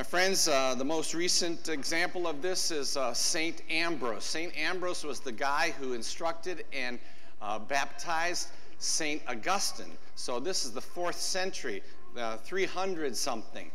My friends, uh, the most recent example of this is uh, St. Ambrose. St. Ambrose was the guy who instructed and uh, baptized St. Augustine. So this is the fourth century, uh, 300 something.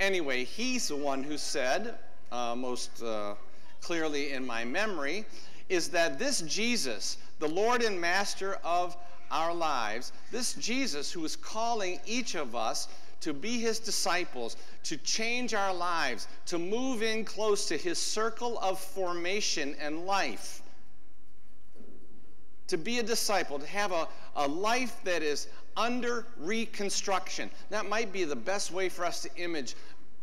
Anyway, he's the one who said, uh, most uh, clearly in my memory, is that this Jesus, the Lord and Master of our lives, this Jesus who is calling each of us to be his disciples, to change our lives, to move in close to his circle of formation and life. To be a disciple, to have a, a life that is under reconstruction. That might be the best way for us to image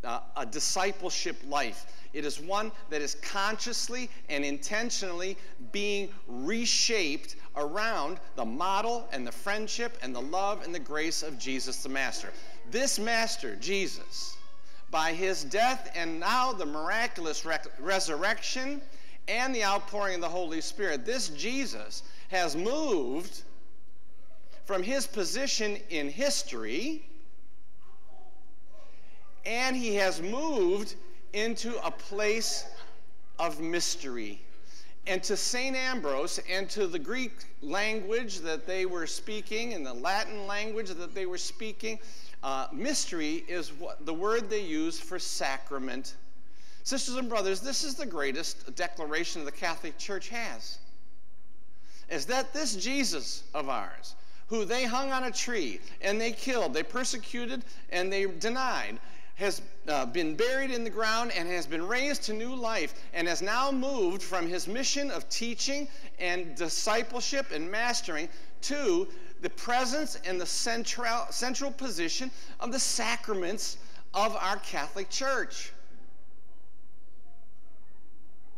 uh, a discipleship life. It is one that is consciously and intentionally being reshaped around the model and the friendship and the love and the grace of Jesus the Master. This Master, Jesus, by his death and now the miraculous re- resurrection and the outpouring of the Holy Spirit, this Jesus has moved from his position in history and he has moved into a place of mystery. And to St. Ambrose and to the Greek language that they were speaking and the Latin language that they were speaking, uh, mystery is what, the word they use for sacrament. Sisters and brothers, this is the greatest declaration the Catholic Church has. Is that this Jesus of ours, who they hung on a tree and they killed, they persecuted, and they denied, has uh, been buried in the ground and has been raised to new life and has now moved from his mission of teaching and discipleship and mastering to the presence and the central, central position of the sacraments of our Catholic Church.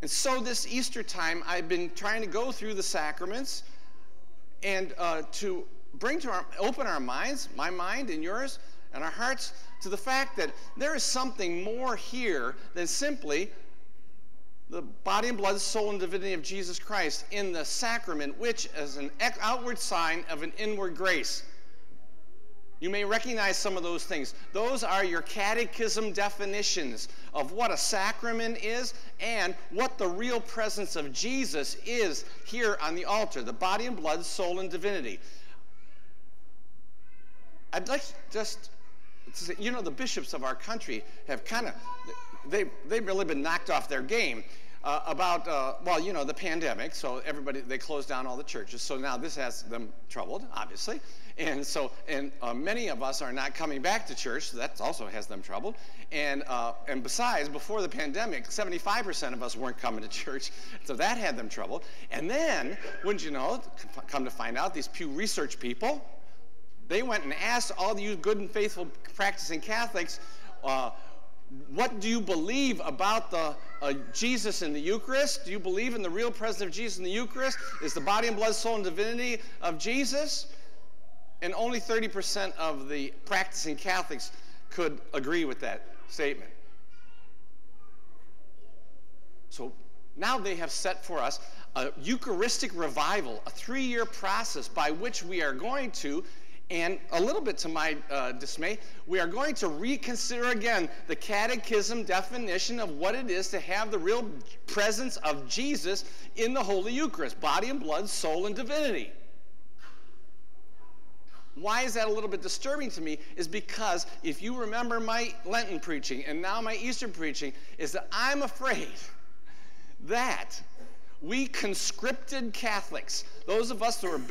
And so this Easter time, I've been trying to go through the sacraments and uh, to bring to our, open our minds, my mind and yours, and our hearts to the fact that there is something more here than simply the body and blood, soul, and divinity of Jesus Christ in the sacrament, which is an outward sign of an inward grace. You may recognize some of those things. Those are your catechism definitions of what a sacrament is and what the real presence of Jesus is here on the altar the body and blood, soul, and divinity. I'd like just to say, you know, the bishops of our country have kind of they, they've really been knocked off their game. Uh, about, uh, well, you know, the pandemic, so everybody, they closed down all the churches. So now this has them troubled, obviously. And so, and uh, many of us are not coming back to church, so that also has them troubled. And, uh, and besides, before the pandemic, 75% of us weren't coming to church, so that had them troubled. And then, wouldn't you know, come to find out, these Pew Research people, they went and asked all you good and faithful practicing Catholics, uh, what do you believe about the uh, Jesus in the Eucharist? Do you believe in the real presence of Jesus in the Eucharist? Is the body and blood, soul, and divinity of Jesus? And only 30% of the practicing Catholics could agree with that statement. So now they have set for us a Eucharistic revival, a three year process by which we are going to and a little bit to my uh, dismay, we are going to reconsider again the catechism definition of what it is to have the real presence of Jesus in the Holy Eucharist body and blood, soul and divinity. Why is that a little bit disturbing to me? Is because if you remember my Lenten preaching and now my Easter preaching, is that I'm afraid that we conscripted Catholics, those of us who were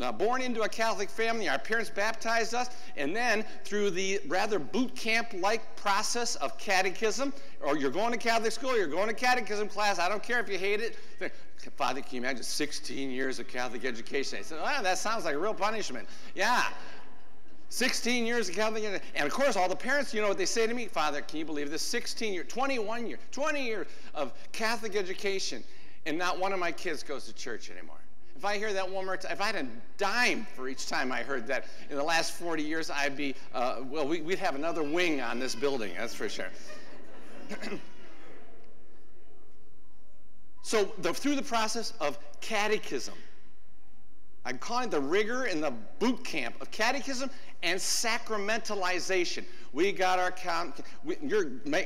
uh, born into a Catholic family, our parents baptized us, and then through the rather boot camp like process of catechism, or you're going to Catholic school, you're going to catechism class, I don't care if you hate it. Father, can you imagine 16 years of Catholic education? I said, oh, that sounds like a real punishment. Yeah. 16 years of Catholic, and of course, all the parents, you know what they say to me? Father, can you believe this? 16 years, 21 years, 20 years of Catholic education and not one of my kids goes to church anymore. If I hear that one more time, if I had a dime for each time I heard that in the last 40 years, I'd be, uh, well, we, would have another wing on this building, that's for sure. so, the, through the process of catechism, I'm calling the rigor and the boot camp of catechism and sacramentalization. We got our we,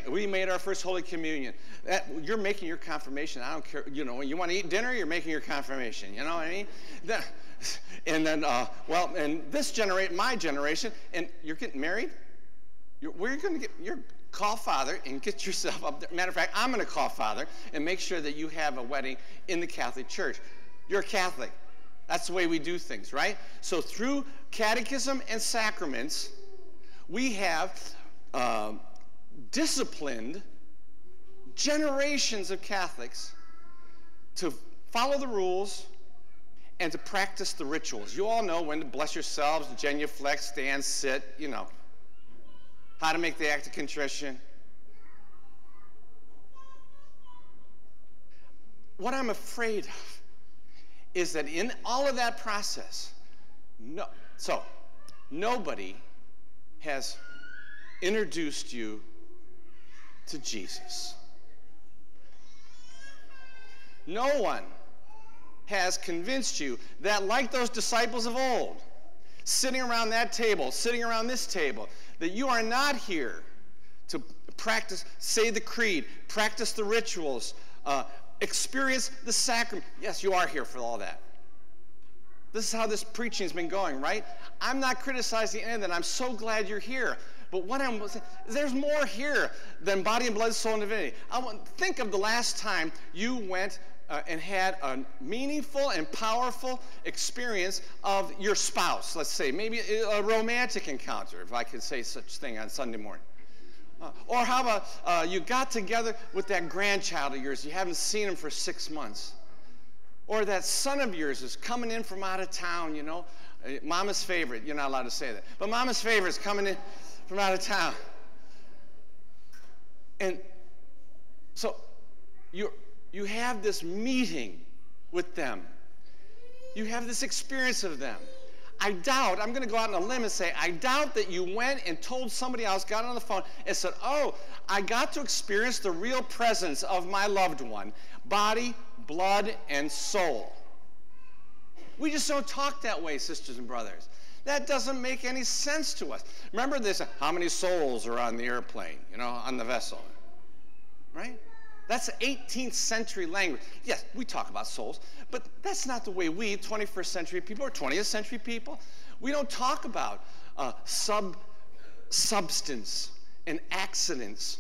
we made our first Holy Communion. That, you're making your confirmation. I don't care. You know, you want to eat dinner, you're making your confirmation. You know what I mean? The, and then, uh, well, and this generation, my generation, and you're getting married. You're, you going to get? You're call father and get yourself up there. Matter of fact, I'm going to call father and make sure that you have a wedding in the Catholic Church. You're a Catholic. That's the way we do things, right? So through catechism and sacraments, we have um, disciplined generations of Catholics to follow the rules and to practice the rituals. You all know when to bless yourselves, genuflect, stand, sit, you know, how to make the act of contrition. What I'm afraid of is that in all of that process, no, so nobody has introduced you to Jesus. No one has convinced you that, like those disciples of old, sitting around that table, sitting around this table, that you are not here to practice, say the creed, practice the rituals, uh, experience the sacrament. Yes, you are here for all that. This is how this preaching has been going, right? I'm not criticizing any of that. I'm so glad you're here. But what I'm saying, there's more here than body and blood, soul, and divinity. I want think of the last time you went uh, and had a meaningful and powerful experience of your spouse, let's say, maybe a romantic encounter, if I could say such thing on Sunday morning. Uh, or how about uh, you got together with that grandchild of yours, you haven't seen him for six months. Or that son of yours is coming in from out of town, you know. Uh, mama's favorite, you're not allowed to say that. But mama's favorite is coming in from out of town. And so you're you have this meeting with them. You have this experience of them. I doubt, I'm going to go out on a limb and say, I doubt that you went and told somebody else, got on the phone, and said, Oh, I got to experience the real presence of my loved one, body, blood, and soul. We just don't talk that way, sisters and brothers. That doesn't make any sense to us. Remember this how many souls are on the airplane, you know, on the vessel? Right? That's 18th century language. Yes, we talk about souls, but that's not the way we, 21st century people or 20th century people, we don't talk about uh, sub substance and accidents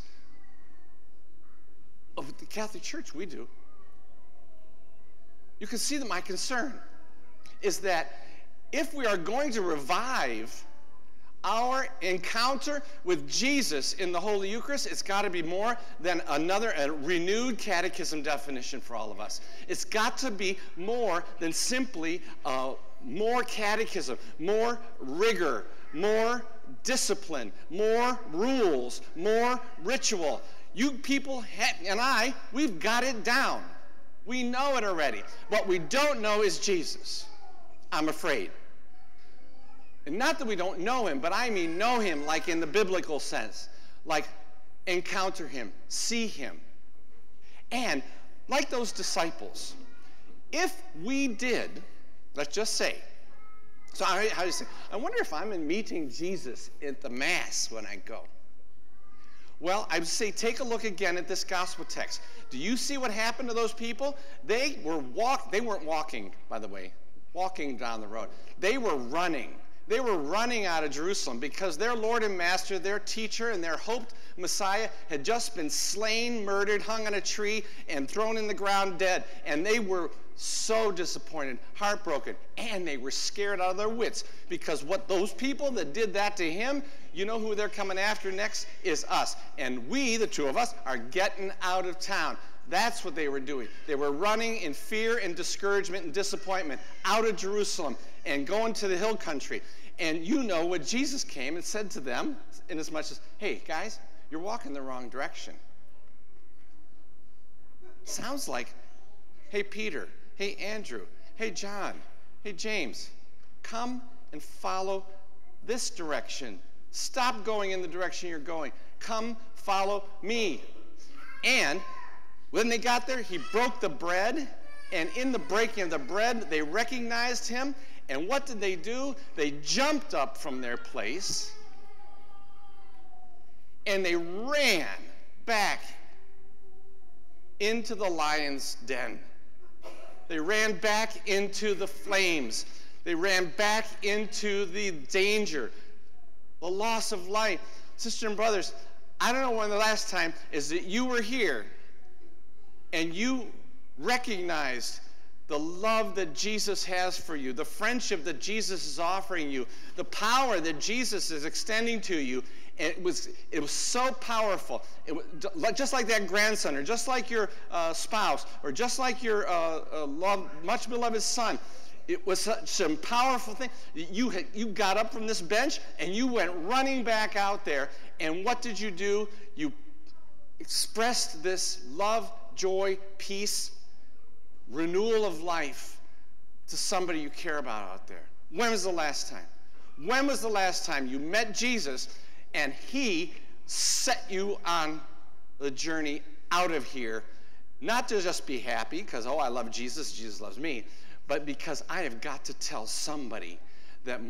of the Catholic Church. We do. You can see that my concern is that if we are going to revive our encounter with Jesus in the Holy Eucharist, it's got to be more than another renewed catechism definition for all of us. It's got to be more than simply uh, more catechism, more rigor, more discipline, more rules, more ritual. You people and I, we've got it down. We know it already. What we don't know is Jesus. I'm afraid. And not that we don't know him, but I mean know him like in the biblical sense, like encounter him, see him. And like those disciples, if we did, let's just say, so I, you say, I wonder if I'm in meeting Jesus at the Mass when I go. Well, I would say take a look again at this gospel text. Do you see what happened to those people? They were walk they weren't walking, by the way, walking down the road. They were running. They were running out of Jerusalem because their Lord and Master, their teacher, and their hoped Messiah had just been slain, murdered, hung on a tree, and thrown in the ground dead. And they were so disappointed, heartbroken, and they were scared out of their wits because what those people that did that to him, you know who they're coming after next is us. And we, the two of us, are getting out of town. That's what they were doing. They were running in fear and discouragement and disappointment out of Jerusalem and going to the hill country. And you know what Jesus came and said to them, in as much as, hey, guys, you're walking the wrong direction. Sounds like, hey, Peter, hey, Andrew, hey, John, hey, James, come and follow this direction. Stop going in the direction you're going. Come follow me. And when they got there, he broke the bread And in the breaking of the bread, they recognized him. And what did they do? They jumped up from their place and they ran back into the lion's den. They ran back into the flames. They ran back into the danger, the loss of life. Sisters and brothers, I don't know when the last time is that you were here and you recognized the love that Jesus has for you, the friendship that Jesus is offering you, the power that Jesus is extending to you. And it was, it was so powerful. It was, just like that grandson, or just like your uh, spouse, or just like your uh, uh, love, much beloved son. It was such a powerful thing. You, had, you got up from this bench and you went running back out there. And what did you do? You expressed this love, joy, peace, renewal of life to somebody you care about out there. When was the last time? When was the last time you met Jesus and he set you on the journey out of here? Not to just be happy because, oh, I love Jesus, Jesus loves me, but because I have got to tell somebody that